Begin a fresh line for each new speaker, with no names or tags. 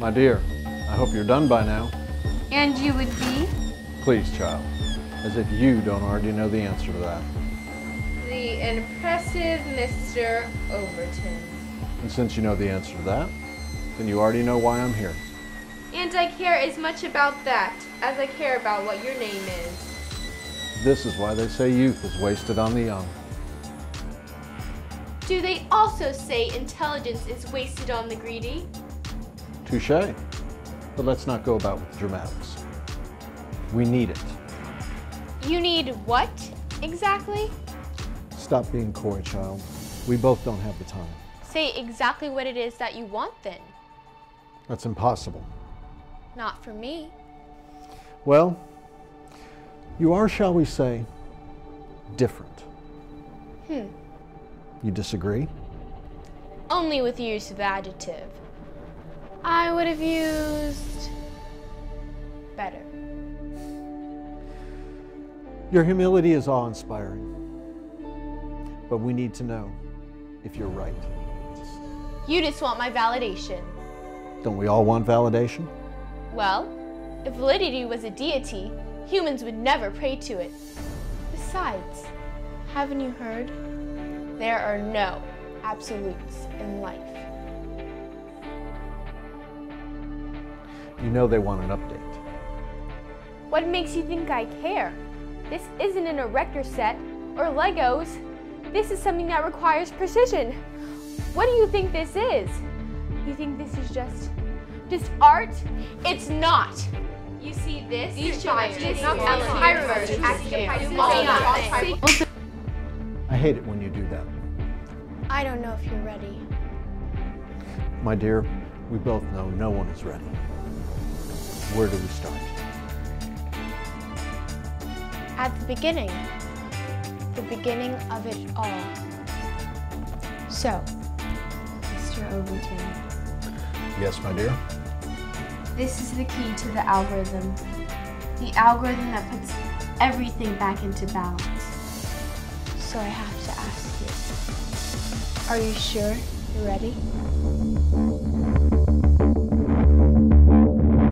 My dear, I hope you're done by now.
And you would be?
Please, child. As if you don't already know the answer to that.
The impressive Mr. Overton.
And since you know the answer to that, then you already know why I'm here.
And I care as much about that as I care about what your name is.
This is why they say youth is wasted on the young.
Do they also say intelligence is wasted on the greedy?
Touche. But let's not go about with the dramatics. We need it.
You need what exactly?
Stop being coy, child. We both don't have the time.
Say exactly what it is that you want then.
That's impossible.
Not for me.
Well, you are, shall we say, different.
Hmm.
You disagree?
Only with the use of adjective. I would have used better.
Your humility is awe inspiring. But we need to know if you're right.
You just want my validation.
Don't we all want validation?
Well, if validity was a deity, humans would never pray to it. Besides, haven't you heard? There are no absolutes in life.
You know they want an update.
What makes you think I care? This isn't an erector set or Legos. This is something that requires precision. What do you think this is? You think this is just just art? It's not. You see this? These fires, this not
I hate it when you do that.
I don't know if you're ready.
My dear, we both know no one is ready. Where do we start?
At the beginning. The beginning of it all. So, Mr. Overton.
Yes, my dear.
This is the key to the algorithm. The algorithm that puts everything back into balance.
So I have to ask you. Are you sure you're ready?